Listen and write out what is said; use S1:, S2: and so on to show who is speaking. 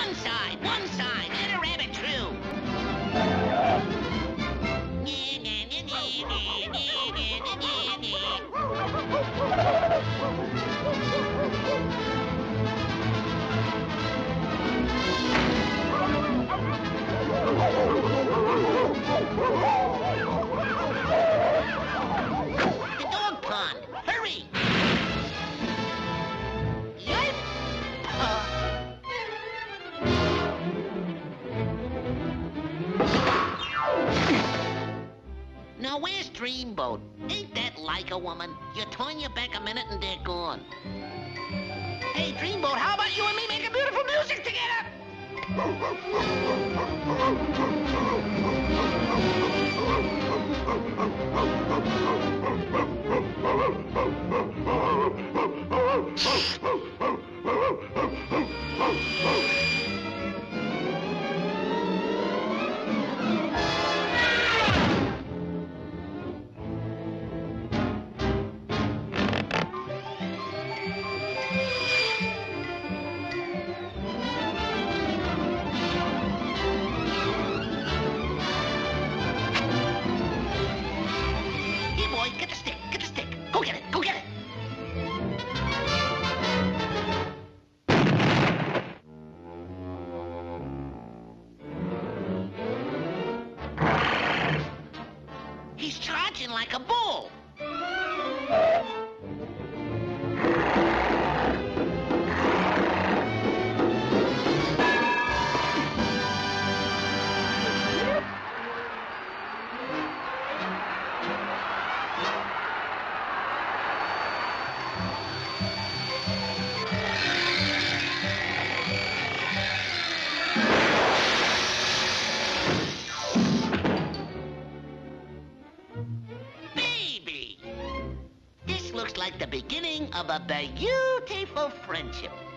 S1: One side, one side, let a rabbit through. The where's Dreamboat? Ain't that like a woman? You turn your back a minute and they're gone. Hey, Dreamboat, how about you and me making beautiful music together? He's charging like a bull. Looks like the beginning of a beautiful friendship.